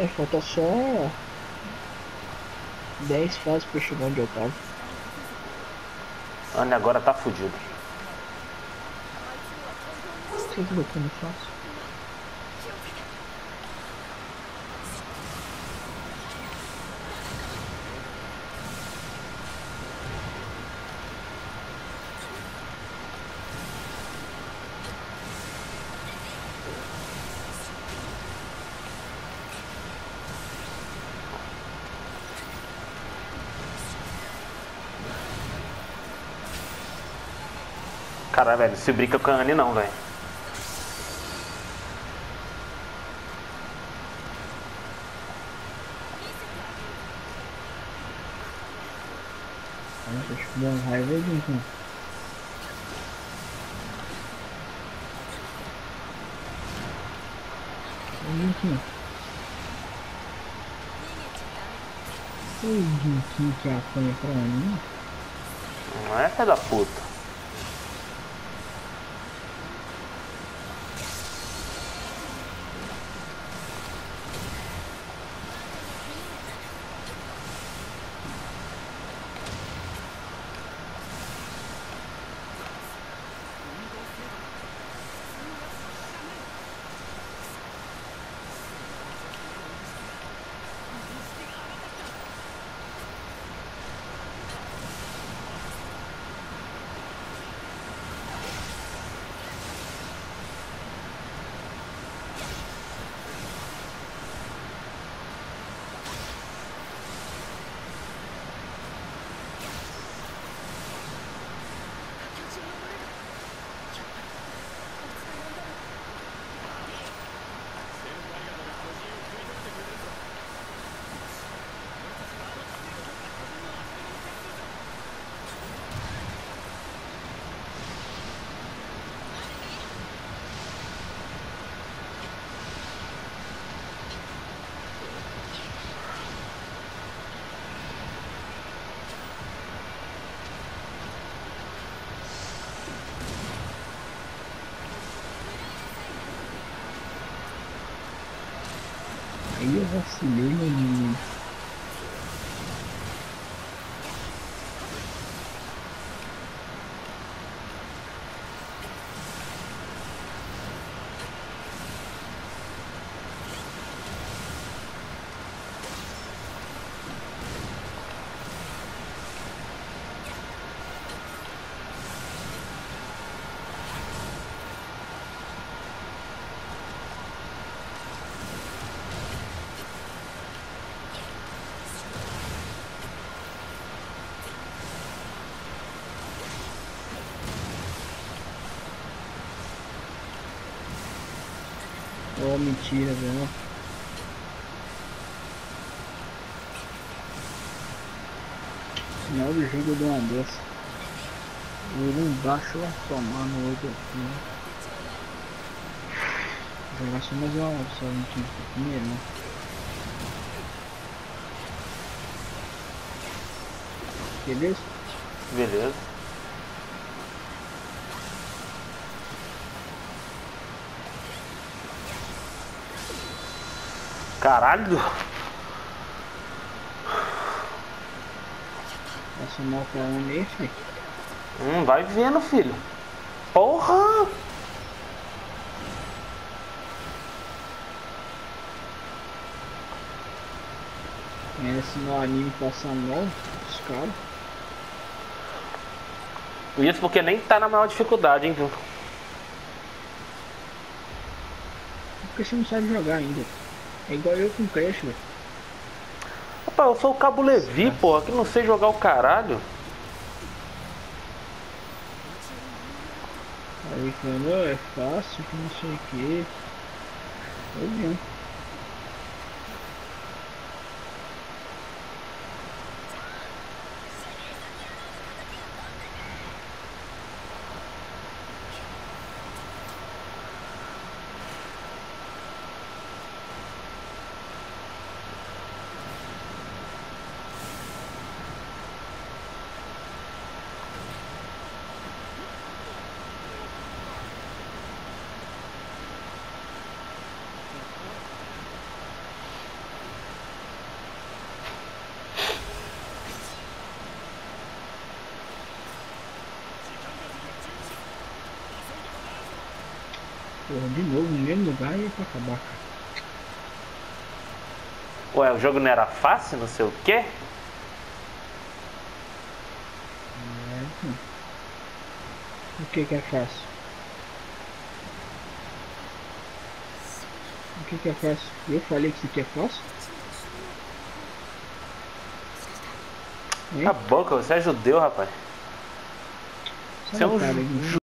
É, falta só 10 fases pra chegar onde eu tava. Anne agora tá fudido. O que que Caralho, velho, se brinca com a Anne não, velho. Nossa, acho que dá uma raiva aí, então. Olha aqui. Oi, Dinquinho que apanha pra mim. Não é filho da puta. Aí eu vacilei, meu menino. Oh, mentira, velho. Final do jogo de uma dessa. Ele embaixo vai tomar no outro aqui, né? Jogar só mais uma hora, só não tinha primeiro, né? Beleza? Beleza. Caralho. Passa mal pra um meio, filho. Hum, vai vendo, filho. Porra! Esse no anime passa mal, os caras. Isso porque nem tá na maior dificuldade, hein, viu? Porque você não sabe jogar ainda. É igual eu com Crash, velho. Rapaz, eu sou o Cabo Levi, porra, que não sei jogar o caralho. Aí falando, "Ó, é fácil, que não sei o que. Tô vendo. Porra, de novo no mesmo lugar e é pra acabar, cara. Ué, o jogo não era fácil, não sei o quê? É. O que que é fácil? O que que é fácil? Eu falei que isso aqui é fácil? Cala a boca, você é judeu, rapaz. Você é um cara, ju- hein?